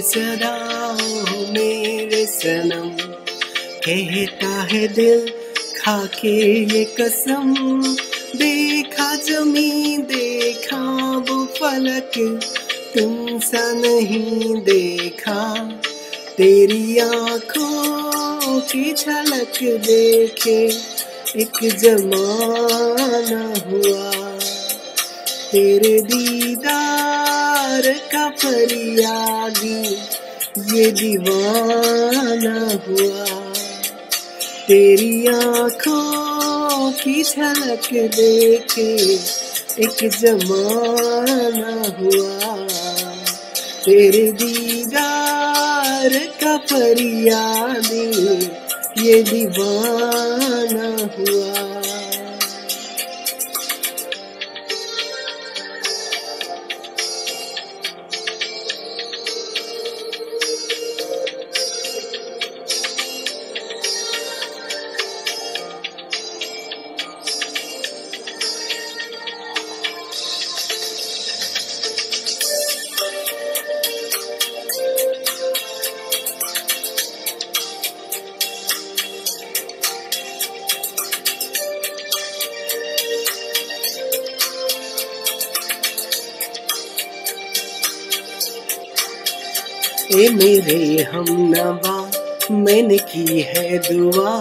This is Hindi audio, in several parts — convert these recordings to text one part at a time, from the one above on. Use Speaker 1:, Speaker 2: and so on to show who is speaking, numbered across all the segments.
Speaker 1: सदा मेरे सनम। कहता है दिल खाके ये कसम। देखा जमी देखा वो फलक। तुमसा नहीं देखा। तेरी आँखों की झलक देखे एक जमाना हुआ। तेरे दीदार का फरियादी, ये दीवाना हुआ। तेरी आँखों की झलक देखे एक जमाना हुआ। तेरे दीदार का फरियादी, ये दीवाना हुआ। ए मेरे हम नवा। मैंने की है दुआ।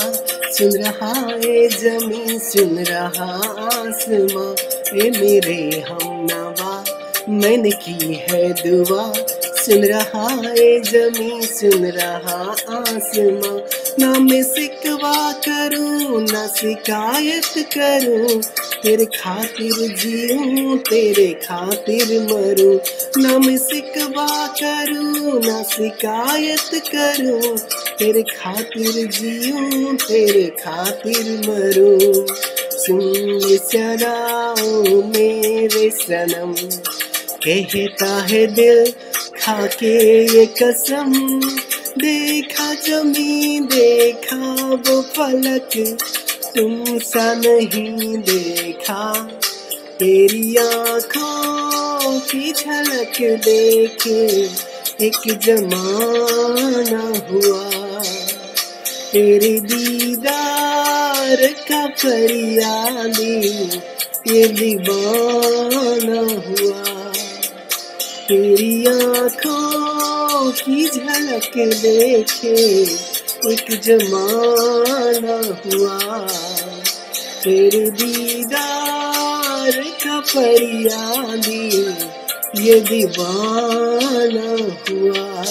Speaker 1: सुन रहा है जमी सुन रहा आसमां। ए मेरे हम नवा। मैंने की है दुआ। सुन रहा है जमी सुन रहा आसमां। ना मैं सिकवा करूँ, ना शिकायत करूँ। तेरे खातिर जीऊं, तेरे खातिर मरूं। ना मैं सिकवा करूँ, ना शिकायत करूँ। तेरे खातिर जीऊं, तेरे खातिर मरूं। सुन सदाओ मेरे सनम, कहता है दिल खाके ये कसम। देखा जमी देखा वो फलक तुम सा नहीं देखा। तेरी आँखों की झलक देखे एक जमाना हुआ। तेरे दीदार का फरियादी ये दीवाना हुआ। तेरी आँखों की झलक देखे, एक जमाना हुआ। तेरे दीदार का फरियादी, ये दीवाना हुआ।